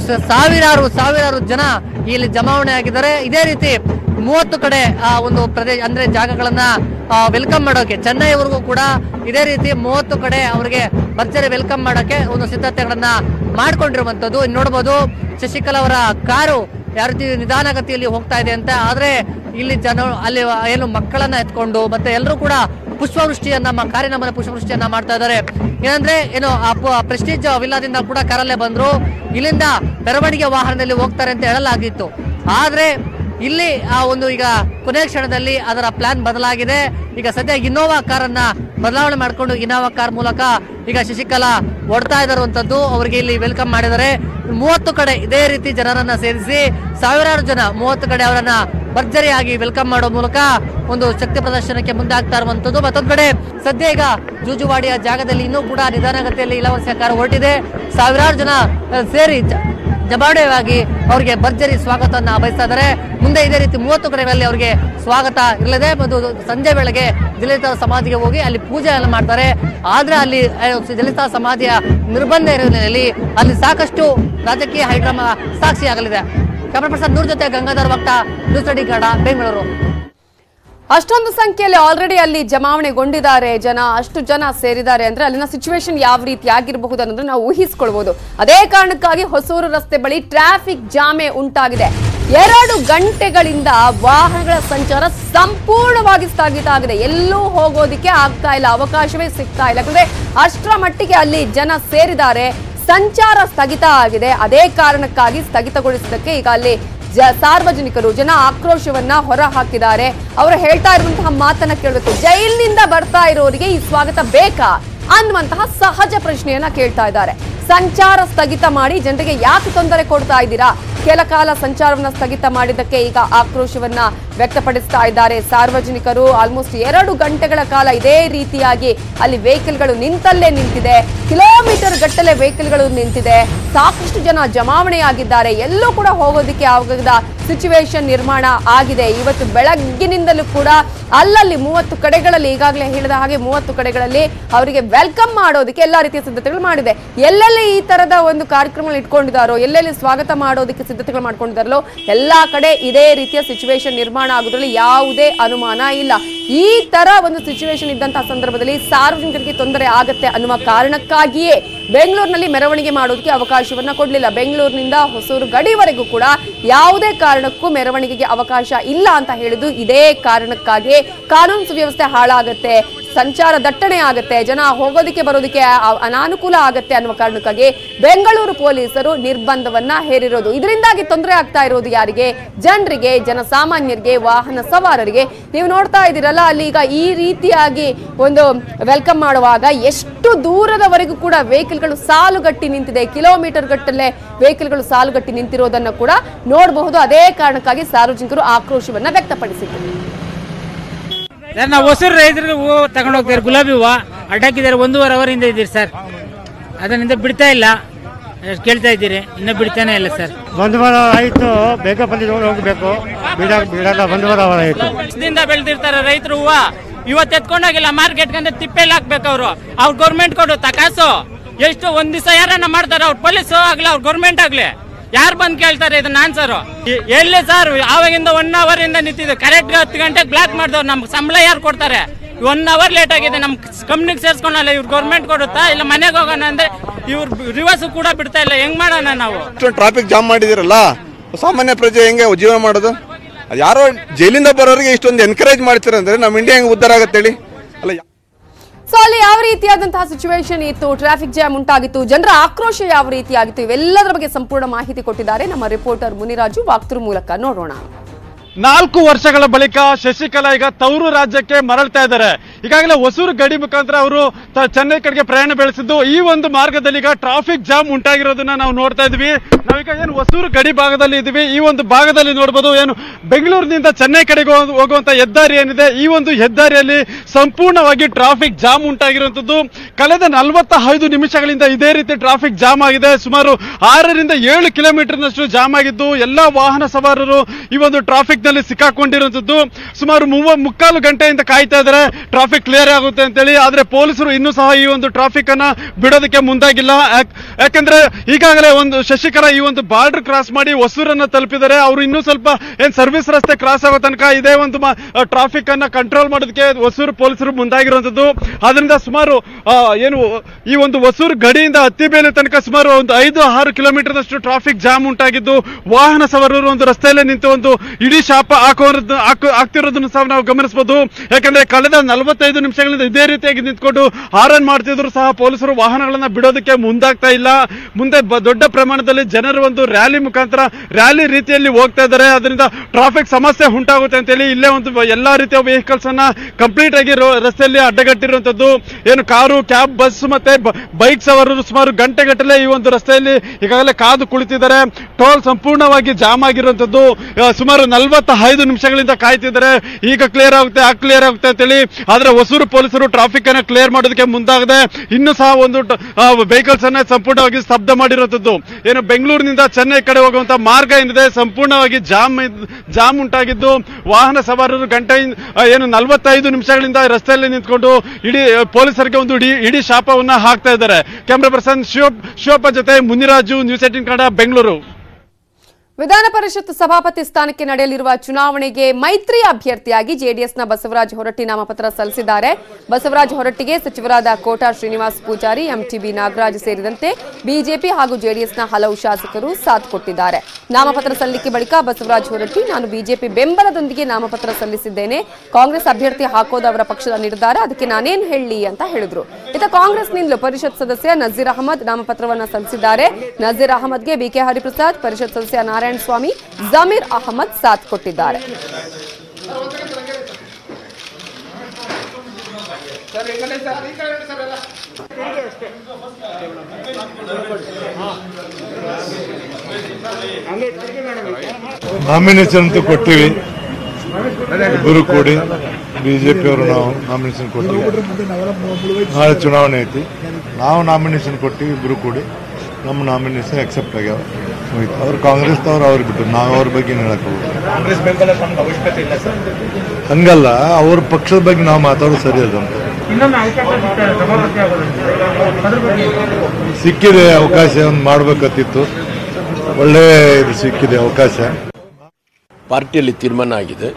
ಸಾವಿರಾರು ಸಾವಿರಾರು ಜನ ಇಲ್ಲಿ ಜಮಾವಣೆ ಆಗಿದ್ದಾರೆ. ಇದೇ ರೀತಿ ಮೂವತ್ತು ಕಡೆ, ಆ, ಒಂದು ಪ್ರದೇಶ, ಅಂದ್ರೆ ಜಾಗಗಳನ್ನ ವೆಲ್ಕಮ್ ಮಾಡೋಕೆ, ಚೆನ್ನೈವರೆಗೂ ಕೂಡ ಇದೇ ರೀತಿ ಮೂವತ್ತು ಕಡೆ ಅವರಿಗೆ ಭರ್ಜರಿ ವೆಲ್ಕಮ್ ಮಾಡೋಕೆ ಒಂದು ಸಿದ್ಧತೆಗಳನ್ನ ಮಾಡ್ಕೊಂಡಿರುವಂತದ್ದು ನೋಡ್ಬೋದು, ಶಶಿಕಲಾ ಅವರ ಕಾರು ಯಾವ ರೀತಿ ನಿಧಾನಗತಿಯಲ್ಲಿ ಹೋಗ್ತಾ ಇದೆ ಅಂತ. ಆದ್ರೆ ಇಲ್ಲಿ ಜನ, ಅಲ್ಲಿ ಏನು ಮಕ್ಕಳನ್ನ ಎತ್ಕೊಂಡು ಮತ್ತೆ ಎಲ್ಲರೂ ಕೂಡ ಪುಷ್ಪವೃಷ್ಟಿಯನ್ನ ನಮ್ಮ ಮೇಲೆ ಪುಷ್ಪವೃಷ್ಟಿಯನ್ನ ಮಾಡ್ತಾ ಇದ್ದಾರೆ. ಏನಂದ್ರೆ, ಏನು ಪ್ರೆಸ್ಟೀಜ್ ವಿಲ್ಲಾದಿಂದ ಕೂಡ ಕಾರಲ್ಲೇ ಬಂದ್ರು. ಇಲ್ಲಿಂದ ಮೆರವಣಿಗೆ ವಾಹನದಲ್ಲಿ ಹೋಗ್ತಾರೆ ಅಂತ ಹೇಳಲಾಗಿತ್ತು. ಆದ್ರೆ ಇಲ್ಲಿ ಆ ಒಂದು ಈಗ ಕೊನೆಯ ಕ್ಷಣದಲ್ಲಿ ಅದರ ಪ್ಲಾನ್ ಬದಲಾಗಿದೆ. ಈಗ ಸದ್ಯ ಇನ್ನೋವಾ ಕಾರನ್ನ ಬದಲಾವಣೆ ಮಾಡಿಕೊಂಡು ಇನೋವಾ ಕಾರ್ ಮೂಲಕ ಈಗ ಶಶಿಕಲಾ ಓಡ್ತಾ ಇದ್ದಾರುವಂಥದ್ದು ಅವರಿಗೆ ಇಲ್ಲಿ ವೆಲ್ಕಮ್ ಮಾಡಿದರೆ ಮೂವತ್ತು ಕಡೆ ಇದೇ ರೀತಿ ಜನರನ್ನ ಸೇರಿಸಿ ಸಾವಿರಾರು ಜನ ಮೂವತ್ತು ಕಡೆ ಅವರನ್ನ ಭರ್ಜರಿಯಾಗಿ ವೆಲ್ಕಮ್ ಮಾಡೋ ಮೂಲಕ ಒಂದು ಶಕ್ತಿ ಪ್ರದರ್ಶನಕ್ಕೆ ಮುಂದಾಗ್ತಾ ಇರುವಂತದ್ದು. ಮತ್ತೊಂದು ಕಡೆ ಸದ್ಯ ಈಗ ಜೂಜುವಾಡಿಯ ಜಾಗದಲ್ಲಿ ಇನ್ನೂ ಕೂಡ ನಿಧಾನಗತಿಯಲ್ಲಿ ಇಲವರ್ಸಿಯ ಕಾರ ಹೊರಟಿದೆ ಸಾವಿರಾರು ಜನ ಸೇರಿ ಜ- ಅವರಿಗೆ ಭರ್ಜರಿ ಸ್ವಾಗತವನ್ನು ಬಯಸ್ತಾ ಇದ್ದಾರೆ. ಮುಂದೆ ಇದೇ ರೀತಿ ಮೂವತ್ತು ಕಡೆಗಳಲ್ಲಿ ಅವರಿಗೆ ಸ್ವಾಗತ ಇರಲಿದೆ. ಮತ್ತು ಸಂಜೆ ವೇಳೆಗೆ ದಲಿತ ಸಮಾಧಿಗೆ ಹೋಗಿ ಅಲ್ಲಿ ಪೂಜೆಯನ್ನು ಮಾಡ್ತಾರೆ. ಆದರೆ ಅಲ್ಲಿ ದಲಿತ ಸಮಾಧಿಯ ನಿರ್ಬಂಧ ಇರುವಲ್ಲಿ ಅಲ್ಲಿ ಸಾಕಷ್ಟು ರಾಜಕೀಯ ಹೈಡ್ರಾಮಾ ಸಾಕ್ಷಿಯಾಗಲಿದೆ. ಕ್ಯಾಮರಾ ಪರ್ಸನ್ ನೂರ್ ಜೊತೆ ಗಂಗಾಧರ್ ವಕ್ತ, ನ್ಯೂಸ್ ರೆಡಿ ಬೆಂಗಳೂರು. ಅಷ್ಟೊಂದು ಸಂಖ್ಯೆಯಲ್ಲಿ ಆಲ್ರೆಡಿ ಅಲ್ಲಿ ಜಮಾವಣೆಗೊಂಡಿದ್ದಾರೆ. ಜನ, ಅಷ್ಟು ಜನ ಸೇರಿದ್ದಾರೆ ಅಂದ್ರೆ ಅಲ್ಲಿನ ಸಿಚುವೇಶನ್ ಯಾವ ರೀತಿ ಆಗಿರಬಹುದು ಅನ್ನೋದನ್ನ ನಾವು ಊಹಿಸಿಕೊಳ್ಬಹುದು ಅದೇ ಕಾರಣಕ್ಕಾಗಿ ಹೊಸೂರು ರಸ್ತೆ ಬಳಿ ಟ್ರಾಫಿಕ್ ಜಾಮೆ ಉಂಟಾಗಿದೆ. ಎರಡು ಗಂಟೆಗಳಿಂದ ವಾಹನಗಳ ಸಂಚಾರ ಸಂಪೂರ್ಣವಾಗಿ ಸ್ಥಗಿತ ಆಗಿದೆ. ಎಲ್ಲೂ ಹೋಗೋದಿಕ್ಕೆ ಆಗ್ತಾ ಇಲ್ಲ, ಅವಕಾಶವೇ ಸಿಗ್ತಾ ಇಲ್ಲ. ಯಾಕಂದ್ರೆ ಅಷ್ಟರ ಮಟ್ಟಿಗೆ ಅಲ್ಲಿ ಜನ ಸೇರಿದ್ದಾರೆ. ಸಂಚಾರ ಸ್ಥಗಿತ ಆಗಿದೆ. ಅದೇ ಕಾರಣಕ್ಕಾಗಿ ಸ್ಥಗಿತಗೊಳಿಸಿದ್ದಕ್ಕೆ ಈಗ ಅಲ್ಲಿ ಸಾರ್ವಜನಿಕರು ಜನ ಆಕ್ರೋಶವನ್ನ ಹೊರ ಹಾಕಿದ್ದಾರೆ ಅವರು ಹೇಳ್ತಾ ಇರುವಂತಹ ಮಾತನ್ನ ಕೇಳಬೇಕು ಜೈಲಿನಿಂದ ಬರ್ತಾ ಇರೋರಿಗೆ ಈ ಸ್ವಾಗತ ಬೇಕಾ ಅನ್ನುವಂತಹ ಸಹಜ ಪ್ರಶ್ನೆಯನ್ನ ಕೇಳ್ತಾ ಇದ್ದಾರೆ. ಸಂಚಾರ ಸ್ಥಗಿತ ಮಾಡಿ ಜನರಿಗೆ ಯಾಕೆ ತೊಂದರೆ ಕೊಡ್ತಾ ಇದ್ದೀರಾ? ಕೆಲ ಕಾಲ ಸಂಚಾರವನ್ನ ಸ್ಥಗಿತ ಮಾಡಿದ್ದಕ್ಕೆ ಈಗ ಆಕ್ರೋಶವನ್ನ ವ್ಯಕ್ತಪಡಿಸ್ತಾ ಇದ್ದಾರೆ. ಸಾರ್ವಜನಿಕರು ಆಲ್ಮೋಸ್ಟ್ ಎರಡು ಗಂಟೆಗಳ ಕಾಲ ಇದೇ ರೀತಿಯಾಗಿ ಅಲ್ಲಿ ವೆಹಿಕಲ್ಗಳು ನಿಂತಲ್ಲೇ ನಿಂತಿದೆ. ಕಿಲೋಮೀಟರ್ ಗಟ್ಟಲೆ ವೆಹಿಕಲ್ಗಳು ನಿಂತಿದೆ. ಸಾಕಷ್ಟು ಜನ ಜಮಾವಣೆಯಾಗಿದ್ದಾರೆ. ಎಲ್ಲೂ ಕೂಡ ಹೋಗೋದಕ್ಕೆ ಆಗದ ಸಿಚುವೇಶನ್ ನಿರ್ಮಾಣ ಆಗಿದೆ. ಇವತ್ತು ಬೆಳಗ್ಗಿನಿಂದಲೂ ಕೂಡ ಅಲ್ಲಲ್ಲಿ ಮೂವತ್ತು ಕಡೆಗಳಲ್ಲಿ, ಈಗಾಗಲೇ ಹೇಳಿದ ಹಾಗೆ ಮೂವತ್ತು ಕಡೆಗಳಲ್ಲಿ ಅವರಿಗೆ ವೆಲ್ಕಮ್ ಮಾಡೋದಕ್ಕೆ ಎಲ್ಲ ರೀತಿಯ ಸಿದ್ಧತೆಗಳು ಮಾಡಿದೆ. ಎಲ್ಲೆಲ್ಲಿ ಈ ತರದ ಒಂದು ಕಾರ್ಯಕ್ರಮ ಇಟ್ಕೊಂಡಿದ್ದಾರೋ, ಎಲ್ಲೆಲ್ಲಿ ಸ್ವಾಗತ ಮಾಡೋದಕ್ಕೆ ಸಿದ್ಧತೆಗಳು ಮಾಡ್ಕೊಂಡಿದ್ದಾರಲ್ಲೋ, ಎಲ್ಲಾ ಕಡೆ ಇದೇ ರೀತಿಯ ಸಿಚುವೇಶನ್ ನಿರ್ಮಾಣ ಆಗೋದ್ರಲ್ಲಿ ಯಾವುದೇ ಅನುಮಾನ ಇಲ್ಲ. ಈ ತರ ಒಂದು ಸಿಚುವೇಶನ್ ಇದ್ದಂತಹ ಸಂದರ್ಭದಲ್ಲಿ ಸಾರ್ವಜನಿಕರಿಗೆ ತೊಂದರೆ ಆಗತ್ತೆ ಅನ್ನುವ ಕಾರಣಕ್ಕಾಗಿಯೇ ಬೆಂಗಳೂರಿನಲ್ಲಿ ಮೆರವಣಿಗೆ ಮಾಡೋದಕ್ಕೆ ಅವಕಾಶವನ್ನ ಕೊಡಲಿಲ್ಲ. ಬೆಂಗಳೂರಿನಿಂದ ಹೊಸೂರು ಗಡಿವರೆಗೂ ಕೂಡ ಯಾವುದೇ ಕಾರಣಕ್ಕೂ ಮೆರವಣಿಗೆಗೆ ಅವಕಾಶ ಇಲ್ಲ ಅಂತ ಹೇಳಿದ್ದು ಇದೇ ಕಾರಣಕ್ಕಾಗಿ ಕಾನೂನು ಸುವ್ಯವಸ್ಥೆ ಹಾಳಾಗತ್ತೆ. ಸಂಚಾರ ದಟ್ಟಣೆ ಆಗುತ್ತೆ, ಜನ ಹೋಗೋದಕ್ಕೆ ಬರೋದಕ್ಕೆ ಅನಾನುಕೂಲ ಆಗುತ್ತೆ ಅನ್ನುವ ಕಾರಣಕ್ಕಾಗಿ ಬೆಂಗಳೂರು ಪೊಲೀಸರು ನಿರ್ಬಂಧವನ್ನ ಹೇರಿರೋದು. ಇದರಿಂದಾಗಿ ತೊಂದರೆ ಆಗ್ತಾ ಇರೋದು ಯಾರಿಗೆ? ಜನರಿಗೆ, ಜನಸಾಮಾನ್ಯರಿಗೆ, ವಾಹನ ಸವಾರರಿಗೆ. ನೀವು ನೋಡ್ತಾ ಇದ್ದೀರಲ್ಲ, ಅಲ್ಲಿ ಈಗ ಈ ರೀತಿಯಾಗಿ ಒಂದು ವೆಲ್ಕಮ್ ಮಾಡುವಾಗ ಎಷ್ಟು ದೂರದವರೆಗೂ ಕೂಡ ವೆಹಿಕಲ್ಗಳು ಸಾಲುಗಟ್ಟಿ ನಿಂತಿದೆ. ಕಿಲೋಮೀಟರ್ ಗಟ್ಟಲೆ ವೆಹಿಕಲ್ಗಳು ಸಾಲುಗಟ್ಟಿ ನಿಂತಿರೋದನ್ನ ಕೂಡ ನೋಡಬಹುದು. ಅದೇ ಕಾರಣಕ್ಕಾಗಿ ಸಾರ್ವಜನಿಕರು ಆಕ್ರೋಶವನ್ನ ವ್ಯಕ್ತಪಡಿಸಿದ್ದಾರೆ. ಸರ್ ನಾವು ಹೊಸೂರು ರೈತರಿಗೆ ಹೂವು ತಗೊಂಡು ಹೋಗ್ತಾರೆ ಗುಲಾಬಿ ಹೂವು. ಅಡ್ಡಾಕಿದ್ದಾರೆ ಒಂದೂವರೆ ಅವರಿಂದ ಇದ್ದೀರಿ ಸರ್. ಅದರಿಂದ ಬಿಡ್ತಾ ಇಲ್ಲ. ಅಷ್ಟ್ ಕೇಳ್ತಾ ಇದ್ದೀರಿ. ಇನ್ನೂ ಬಿಡ್ತಾನೆ ಇಲ್ಲ ಸರ್. ಒಂದು ವಾರ ಆಯಿತು. ಬೇಗ ಬಂದಿದ್ದು ಹೋಗಬೇಕು. ಬಿಡ ಬಿಡಲ್ಲ. ಒಂದು ವಾರ ಆಯಿತು. ವರ್ಷದಿಂದ ಬೆಳೆದಿರ್ತಾರೆ ರೈತರು ಹೂವು. ಇವತ್ತು ಎತ್ಕೊಂಡೋಗಿಲ್ಲ. ಮಾರ್ಕೆಟ್ ಅಂದ್ರೆ ತಿಪ್ಪೆಲ್ಲ ಹಾಕ್ಬೇಕು ಅವರು. ಅವ್ರು ಗೌರ್ಮೆಂಟ್ ಕೊಡು ತಕಾಸು. ಎಷ್ಟು ಒಂದ್ ದಿವಸ ಯಾರನ್ನ ಮಾಡ್ತಾರೆ ಅವ್ರು ಪೊಲೀಸು ಆಗ್ಲಿ ಅವ್ರು ಗೌರ್ಮೆಂಟ್ ಆಗ್ಲಿ. ಯಾರು ಬಂದು ಕೇಳ್ತಾರೆ ಇದನ್ನ ಆನ್ಸರು? ಎಲ್ಲಿ ಸರ್? ಆವಾಗಿಂದ ಒನ್ ಅವರ್ ಇಂದ ನಿಂತಿದ್ದು. ಕರೆಕ್ಟ್ ಹತ್ತು ಗಂಟೆಗೆ ಬ್ಲಾಕ್ ಮಾಡಿದವ್ರು ನಮ್ಗೆ ಸಂಬಳ ಯಾರು ಕೊಡ್ತಾರೆ? ಒನ್ ಅವರ್ ಲೇಟ್ ಆಗಿದೆ. ನಮ್ ಕಂಪ್ನಿಗೆ ಸೇರ್ಸ್ಕೊಳಲ್ಲ, ಇವ್ರು ಗೌರ್ಮೆಂಟ್ ಕೊಡುತ್ತಾ? ಇಲ್ಲ ಮನೆಗೆ ಹೋಗೋಣ ಅಂದ್ರೆ ಇವ್ರು ರಿವರ್ಸ್ ಕೂಡ ಬಿಡ್ತಾ ಇಲ್ಲ. ಹೆಂಗ್ ಮಾಡೋಣ ನಾವು? ಟ್ರಾಫಿಕ್ ಜಾಮ್ ಮಾಡಿದಿರಲ್ಲ? ಸಾಮಾನ್ಯ ಪ್ರಜೆ ಹೆಂಗೆ ಜೀವನ ಮಾಡೋದು? ಯಾರೋ ಜೈಲಿಂದ ಬರೋರಿಗೆ ಇಷ್ಟೊಂದು ಎನ್ಕರೇಜ್ ಮಾಡ್ತಾರೆ ಅಂದ್ರೆ ನಮ್ಮ ಇಂಡಿಯಾ ಹೆಂಗೆ ಉದ್ಧಾರ ಆಗತ್ತೆ ಹೇಳಿ? ಸೊ ಅಲ್ಲಿ ಯಾವ ರೀತಿಯಾದಂತಹ ಸಿಚುವೇಶನ್ ಇತ್ತು? ಟ್ರಾಫಿಕ್ ಜಾಮ್ ಉಂಟಾಗಿತ್ತು. ಜನರ ಆಕ್ರೋಶ ಯಾವ ರೀತಿಯಾಗಿತ್ತು? ಇವೆಲ್ಲದರ ಬಗ್ಗೆ ಸಂಪೂರ್ಣ ಮಾಹಿತಿ ಕೊಟ್ಟಿದ್ದಾರೆ ನಮ್ಮ ರಿಪೋರ್ಟರ್ ಮುನಿರಾಜು. ವಾಕ್ತೃ ಮೂಲಕ ನೋಡೋಣ. ನಾಲ್ಕು ವರ್ಷಗಳ ಬಳಿಕ ಶಶಿಕಲಾ ಈಗ ತವರು ರಾಜ್ಯಕ್ಕೆ ಮರಳ್ತಾ ಇದ್ದಾರೆ. ಈಗಾಗಲೇ ಹೊಸೂರು ಗಡಿ ಮುಖಾಂತರ ಅವರು ಚೆನ್ನೈ ಕಡೆಗೆ ಪ್ರಯಾಣ ಬೆಳೆಸಿದ್ದು ಈ ಒಂದು ಮಾರ್ಗದಲ್ಲಿ ಈಗ ಟ್ರಾಫಿಕ್ ಜಾಮ್ ಉಂಟಾಗಿರೋದನ್ನ ನಾವು ನೋಡ್ತಾ ಇದ್ವಿ ನಾವೀಗ ಏನು ಹೊಸೂರು ಗಡಿ ಭಾಗದಲ್ಲಿ ಇದ್ವಿ. ಈ ಒಂದು ಭಾಗದಲ್ಲಿ ನೋಡ್ಬೋದು ಏನು ಬೆಂಗಳೂರಿನಿಂದ ಚೆನ್ನೈ ಕಡೆಗೆ ಹೋಗ್- ಹೋಗುವಂತ ಹೆದ್ದಾರಿ ಏನಿದೆ, ಈ ಒಂದು ಹೆದ್ದಾರಿಯಲ್ಲಿ ಸಂಪೂರ್ಣವಾಗಿ ಟ್ರಾಫಿಕ್ ಜಾಮ್ ಉಂಟಾಗಿರುವಂತದ್ದು ಕಳೆದ ನಲವತ್ತ ಐದು ನಿಮಿಷಗಳಿಂದ ಇದೇ ರೀತಿ ಟ್ರಾಫಿಕ್ ಜಾಮ್ ಆಗಿದೆ. ಸುಮಾರು ಆರರಿಂದ ಏಳು ಕಿಲೋಮೀಟರ್ನಷ್ಟು ಜಾಮ್ ಆಗಿದ್ದು, ಎಲ್ಲಾ ವಾಹನ ಸವಾರರು ಈ ಒಂದು ಟ್ರಾಫಿಕ್ನಲ್ಲಿ ಸಿಕ್ಕಾಕೊಂಡಿರುವಂತದ್ದು ಸುಮಾರು ಮೂವ ಮುಕ್ಕಾಲು ಗಂಟೆಯಿಂದ ಕಾಯ್ತಾ ಇದ್ದಾರೆ. ಟ್ರಾಫಿಕ್ ಕ್ಲಿಯರ್ ಆಗುತ್ತೆ ಅಂತೇಳಿ, ಆದ್ರೆ ಪೊಲೀಸರು ಇನ್ನೂ ಸಹ ಈ ಒಂದು ಟ್ರಾಫಿಕ್ ಅನ್ನ ಬಿಡೋದಕ್ಕೆ ಮುಂದಾಗಿಲ್ಲ. ಯಾಕಂದ್ರೆ ಈಗಾಗಲೇ ಒಂದು ಶಶಿಕರ ಈ ಒಂದು ಬಾರ್ಡರ್ ಕ್ರಾಸ್ ಮಾಡಿ ಹೊಸೂರನ್ನ ತಲುಪಿದರೆ ಅವರು ಇನ್ನೂ ಸ್ವಲ್ಪ ಏನ್ ಸರ್ವಿಸ್ ರಸ್ತೆ ಕ್ರಾಸ್ ಆಗೋ ತನಕ ಇದೇ ಒಂದು ಟ್ರಾಫಿಕ್ ಅನ್ನ ಕಂಟ್ರೋಲ್ ಮಾಡೋದಕ್ಕೆ ಹೊಸೂರು ಪೊಲೀಸರು ಮುಂದಾಗಿರುವಂತದ್ದು ಅದರಿಂದ ಸುಮಾರು ಏನು, ಈ ಒಂದು ಹೊಸೂರು ಗಡಿಯಿಂದ ಹತ್ತಿಬೇಲೆ ತನಕ ಸುಮಾರು ಒಂದು ಐದು ಆರು ಕಿಲೋಮೀಟರ್ನಷ್ಟು ಟ್ರಾಫಿಕ್ ಜಾಮ್ ಉಂಟಾಗಿದ್ದು, ವಾಹನ ಸವಾರರು ಒಂದು ರಸ್ತೆಯಲ್ಲೇ ನಿಂತು ಒಂದು ಇಡೀ ಶಾಪ ಹಾಕೋ- ಆಗ್ತಿರೋದನ್ನು ಸಹ ನಾವು ಗಮನಿಸಬಹುದು ಯಾಕಂದ್ರೆ ಕಳೆದ ನಲವತ್ತೈದು ನಿಮಿಷಗಳಿಂದ ಇದೇ ರೀತಿಯಾಗಿ ನಿಂತ್ಕೊಂಡು ಹಾರನ್ ಮಾಡ್ತಿದ್ರು ಸಹ ಪೊಲೀಸರು ವಾಹನಗಳನ್ನ ಬಿಡೋದಕ್ಕೆ ಮುಂದಾಗ್ತಾ ಇಲ್ಲ. ಮುಂದೆ ದೊಡ್ಡ ಪ್ರಮಾಣದಲ್ಲಿ ಜನರು ಒಂದು ರ್ಯಾಲಿ ಮುಖಾಂತರ ರ್ಯಾಲಿ ರೀತಿಯಲ್ಲಿ ಹೋಗ್ತಾ ಇದ್ದಾರೆ. ಅದರಿಂದ ಟ್ರಾಫಿಕ್ ಸಮಸ್ಯೆ ಉಂಟಾಗುತ್ತೆ ಅಂತೇಳಿ ಇಲ್ಲೇ ಒಂದು ಎಲ್ಲಾ ರೀತಿಯ ವೆಹಿಕಲ್ಸ್ ಅನ್ನ ಕಂಪ್ಲೀಟ್ ಆಗಿ ರಸ್ತೆಯಲ್ಲಿ ಅಡ್ಡಗಟ್ಟಿರುವಂತದ್ದು. ಏನು ಕಾರು ಕ್ಯಾಬ್ ಬಸ್ ಮತ್ತೆ ಬೈಕ್ ಸವಾರರು ಸುಮಾರು ಗಂಟೆಗಟ್ಟಲೆ ಈ ಒಂದು ರಸ್ತೆಯಲ್ಲಿ ಈಗಾಗಲೇ ಕಾದು ಕುಳಿತಿದ್ದಾರೆ. ಟೋಲ್ ಸಂಪೂರ್ಣವಾಗಿ ಜಾಮ್ ಆಗಿರುವಂತದ್ದು. ಸುಮಾರು ನಲವತ್ತ ಐದು ನಿಮಿಷಗಳಿಂದ ಕಾಯ್ತಿದ್ದಾರೆ. ಈಗ ಕ್ಲಿಯರ್ ಆಗುತ್ತೆ, ಆ ಕ್ಲಿಯರ್ ಆಗುತ್ತೆ ಅಂತೇಳಿ. ಆದ್ರೆ ಹೊಸೂರು ಪೊಲೀಸರು ಟ್ರಾಫಿಕ್ ಅನ್ನ ಕ್ಲಿಯರ್ ಮಾಡೋದಕ್ಕೆ ಮುಂದಾಗದೆ. ಇನ್ನೂ ಸಹ ಒಂದು ವೆಹಿಕಲ್ಸ್ ಅನ್ನ ಸಂಪೂರ್ಣವಾಗಿ ಸ್ತಬ್ಧ ಮಾಡಿರುವಂತದ್ದು. ಏನು ಬೆಂಗಳೂರಿನಿಂದ ಚೆನ್ನೈ ಕಡೆ ಹೋಗುವಂತ ಮಾರ್ಗ ಏನಿದೆ, ಸಂಪೂರ್ಣವಾಗಿ ಜಾಮ್ ಜಾಮ್ ಉಂಟಾಗಿದ್ದು. ವಾಹನ ಸವಾರರು ಗಂಟೆ ಏನು ನಲವತ್ತೈದು ನಿಮಿಷಗಳಿಂದ ರಸ್ತೆಯಲ್ಲಿ ನಿಂತ್ಕೊಂಡು ಇಡೀ ಪೊಲೀಸರಿಗೆ ಒಂದು ಇಡೀ ಇಡೀ ಶಾಪವನ್ನ ಹಾಕ್ತಾ ಇದ್ದಾರೆ. ಕ್ಯಾಮ್ರಾ ಪರ್ಸನ್ ಶಿವಪ್, ಶಿವಪ್ಪ ಜೊತೆ ಮುನಿರಾಜು, ನ್ಯೂಸ್ ಏಟಿನ್ ಕನ್ನಡ, ಬೆಂಗಳೂರು. ವಿಧಾನ ಪರಿಷತ್ ಸಭಾಪತಿ ಸ್ಥಾನಕ್ಕೆ ನಡೆಯಲಿರುವ ಚುನಾವಣೆಗೆ ಮೈತ್ರಿ ಅಭ್ಯರ್ಥಿಯಾಗಿ ಜೆಡಿಎಸ್ನ ಬಸವರಾಜ ಹೊರಟ್ಟಿ ನಾಮಪತ್ರ ಸಲ್ಲಿಸಿದ್ದಾರೆ. ಬಸವರಾಜ ಹೊರಟ್ಟಿಗೆ ಸಚಿವರಾದ ಕೋಟಾ ಶ್ರೀನಿವಾಸ್ ಪೂಜಾರಿ, ಎಂಟಿಬಿ ನಾಗರಾಜ್ ಸೇರಿದಂತೆ ಬಿಜೆಪಿ ಹಾಗೂ ಜೆಡಿಎಸ್ನ ಹಲವು ಶಾಸಕರು ಸಾಥ್ ಕೊಟ್ಟಿದ್ದಾರೆ. ನಾಮಪತ್ರ ಸಲ್ಲಿಕೆ ಬಳಿಕ ಬಸವರಾಜ ಹೊರಟ್ಟಿ, ನಾನು ಬಿಜೆಪಿ ಬೆಂಬಲದೊಂದಿಗೆ ನಾಮಪತ್ರ ಸಲ್ಲಿಸಿದ್ದೇನೆ. ಕಾಂಗ್ರೆಸ್ ಅಭ್ಯರ್ಥಿ ಹಾಕೋದು ಅವರ ಪಕ್ಷದ ನಿರ್ಧಾರ, ಅದಕ್ಕೆ ನಾನೇನು ಹೇಳಿ ಅಂತ ಹೇಳಿದ್ರು. ಇತ ಕಾಂಗ್ರೆಸ್ನಿಂದಲೂ ಪರಿಷತ್ ಸದಸ್ಯ ನಜೀರ್ ಅಹಮದ್ ನಾಮಪತ್ರವನ್ನ ಸಲ್ಲಿಸಿದ್ದಾರೆ. ನಜೀರ್ ಅಹಮದ್ಗೆ ಬಿಕೆ ಹರಿಪ್ರಸಾದ್, ಪರಿಷತ್ ಸದಸ್ಯ ನಾರಾಯಣ ಸ್ವಾಮಿ ಜಮೀರ್ ಅಹಮದ್ ಸಾಥ್ ಕೊಟ್ಟಿದ್ದಾರೆ. ನಾಮಿನೇಷನ್ ಅಂತೂ ಕೊಟ್ಟಿವಿ. ಇಬ್ಬರು ಕೂಡಿ ಬಿಜೆಪಿ ಅವರು ನಾವು ನಾಮಿನೇಷನ್ ಕೊಟ್ಟಿವಿ. ನಾಳೆ ಚುನಾವಣೆ ಐತಿ. ನಾವು ನಾಮಿನೇಷನ್ ಕೊಟ್ಟಿವಿ ಇಬ್ಬರು ಕೂಡಿ. ನಮ್ಮ ನಾಮಿನೇಷನ್ ಅಕ್ಸೆಪ್ಟ್ ಆಗ್ಯಾವ. ಮುಗೀತು. ಅವ್ರು ಕಾಂಗ್ರೆಸ್ನವ್ರು ಅವ್ರಿಗೆ ಬಿಟ್ಟು ನಾವು ಅವ್ರ ಬಗ್ಗೆ ಹೇಳಕ್ ಸರ್. ಹಂಗಲ್ಲ ಅವ್ರ ಪಕ್ಷದ ಬಗ್ಗೆ ನಾವು ಮಾತಾಡೋದು ಸರಿ ಅದಂತ ಸಿಕ್ಕಿದೆ ಅವಕಾಶ ಒಂದು ಮಾಡ್ಬೇಕತ್ತಿತ್ತು ಒಳ್ಳೆ ಇದು ಸಿಕ್ಕಿದೆ ಅವಕಾಶ. ಪಾರ್ಟಿಯಲ್ಲಿ ತೀರ್ಮಾನ ಆಗಿದೆ.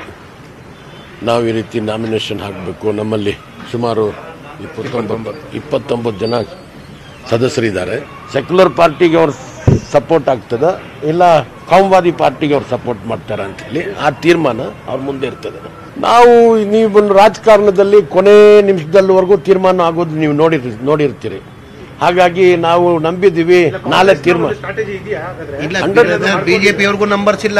ನಾವು ಈ ರೀತಿ ನಾಮಿನೇಷನ್ ಹಾಕಬೇಕು. ನಮ್ಮಲ್ಲಿ ಸುಮಾರು ಇಪ್ಪತ್ತೊಂಬತ್ತು ಇಪ್ಪತ್ತೊಂಬತ್ತು ಜನ ಸದಸ್ಯರಿದ್ದಾರೆ. ಸೆಕ್ಯುಲರ್ ಪಾರ್ಟಿಗೆ ಅವ್ರು ಸಪೋರ್ಟ್ ಆಗ್ತದೆ. ಇಲ್ಲ, ಕಾಮವಾದಿ ಪಾರ್ಟಿಗೆ ಅವ್ರು ಸಪೋರ್ಟ್ ಮಾಡ್ತಾರ ಅಂತೇಳಿ ಆ ತೀರ್ಮಾನ ಅವ್ರ ಮುಂದೆ ಇರ್ತದೆ. ನಾವು ನೀವು ರಾಜಕಾರಣದಲ್ಲಿ ಕೊನೆ ನಿಮಿಷದಲ್ಲಿವರೆಗೂ ತೀರ್ಮಾನ ಆಗೋದು ನೀವು ನೋಡಿರ್ ನೋಡಿರ್ತೀರಿ. ಹಾಗಾಗಿ ನಾವು ನಂಬಿದ್ದೀವಿ. ನಾಳೆ ತೀರ್ಮಾನ ಬಿಜೆಪಿ ಅವ್ರಿಗೂ ನಂಬರ್ಸ್ ಇಲ್ಲ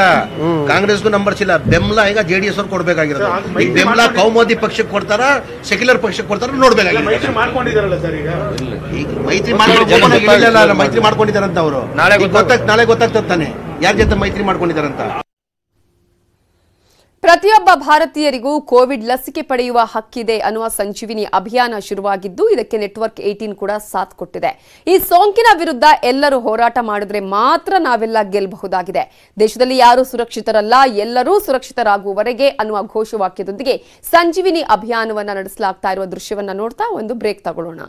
ಕಾಂಗ್ರೆಸ್ಗೂ ನಂಬರ್ಸ್ ಇಲ್ಲ. ಬೆಂಬಲ ಈಗ ಜೆಡಿಎಸ್ ಅವ್ರು ಕೊಡ್ಬೇಕಾಗಿರೋದು. ಈಗ ಬೆಂಬಲ ಕೌಮೋದಿ ಪಕ್ಷಕ್ಕೆ ಕೊಡ್ತಾರ ಸೆಕ್ಯುಲರ್ ಪಕ್ಷಕ್ಕೆ ಕೊಡ್ತಾರ ನೋಡ್ಬೇಕಾಗಿರೋದು. ಈಗ? ಮೈತ್ರಿ ಮಾಡ್ಕೊಂಡು ಮೈತ್ರಿ ಮಾಡ್ಕೊಂಡಿದಾರಂತ ಅವರು. ನಾಳೆ ಗೊತ್ತಾಗ್ತದೆ. ತಾನೆ. ಯಾರ ಜೊತೆ ಮೈತ್ರಿ ಮಾಡ್ಕೊಂಡಿದಾರಂತ ಪ್ರತಿಯೊಬ್ಬ ಭಾರತೀಯರಿಗೂ ಕೋವಿಡ್ ಲಸಿಕೆ ಪಡೆಯುವ ಹಕ್ಕಿದೆ ಅನ್ನುವ ಸಂಜೀವಿನಿ ಅಭಿಯಾನ ಶುರುವಾಗಿದ್ದು, ಇದಕ್ಕೆ ನೆಟ್ವರ್ಕ್ ಏಟೀನ್ ಕೂಡ ಸಾಥ್ ಕೊಟ್ಟಿದೆ. ಈ ಸೋಂಕಿನ ವಿರುದ್ಧ ಎಲ್ಲರೂ ಹೋರಾಟ ಮಾಡಿದ್ರೆ ಮಾತ್ರ ನಾವೆಲ್ಲ ಗೆಲ್ಲಬಹುದಾಗಿದೆ ದೇಶದಲ್ಲಿ ಯಾರೂ ಸುರಕ್ಷಿತರಲ್ಲ, ಎಲ್ಲರೂ ಸುರಕ್ಷಿತರಾಗುವವರೆಗೆ ಅನ್ನುವ ಘೋಷವಾಕ್ಯದೊಂದಿಗೆ ಸಂಜೀವಿನಿ ಅಭಿಯಾನವನ್ನು ನಡೆಸಲಾಗ್ತಾ ಇರುವ ದೃಶ್ಯವನ್ನ ನೋಡ್ತಾ ಒಂದು ಬ್ರೇಕ್ ತಗೊಳ್ಳೋಣ.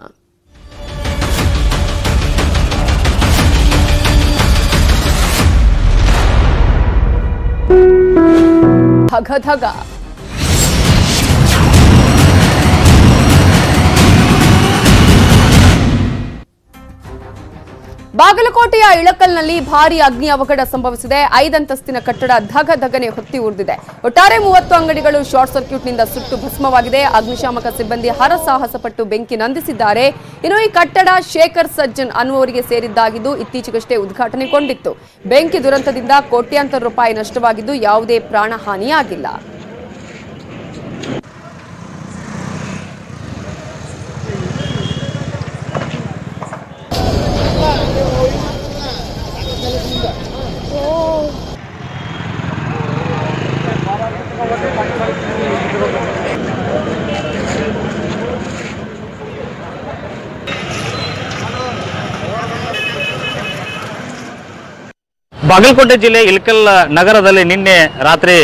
ಧಗ ಬಾಗಲಕೋಟೆಯ ಇಳಕಲ್ನಲ್ಲಿ ಭಾರಿ ಅಗ್ನಿ ಅವಘಡ ಸಂಭವಿಸಿದೆ. ಐದಂತಸ್ತಿನ ಕಟ್ಟಡ ಧಗ ಧಗನೆ ಹೊತ್ತಿ ಉರಿದಿದೆ. ಒಟ್ಟಾರೆ ಮೂವತ್ತು ಅಂಗಡಿಗಳು ಶಾರ್ಟ್ ಸರ್ಕ್ಯೂಟ್ನಿಂದ ಸುಟ್ಟು ಭಸ್ಮವಾಗಿದೆ. ಅಗ್ನಿಶಾಮಕ ಸಿಬ್ಬಂದಿ ಹರಸಾಹಸ ಪಟ್ಟು ಬೆಂಕಿ ನಂದಿಸಿದ್ದಾರೆ. ಇನ್ನು ಈ ಕಟ್ಟಡ ಶೇಖರ್ ಸಜ್ಜನ್ ಅನ್ನುವರಿಗೆ ಸೇರಿದ್ದಾಗಿದ್ದು ಇತ್ತೀಚೆಗಷ್ಟೇ ಉದ್ಘಾಟನೆಗೊಂಡಿತ್ತು. ಬೆಂಕಿ ದುರಂತದಿಂದ ಕೋಟ್ಯಾಂತರ ರೂಪಾಯಿ ನಷ್ಟವಾಗಿದ್ದು ಯಾವುದೇ ಪ್ರಾಣಹಾನಿಯಾಗಿಲ್ಲ. ಬಾಗಲಕೋಟೆ ಜಿಲ್ಲೆ ಇಳಕಲ್ ನಗರದಲ್ಲಿ ನಿನ್ನೆ ರಾತ್ರಿ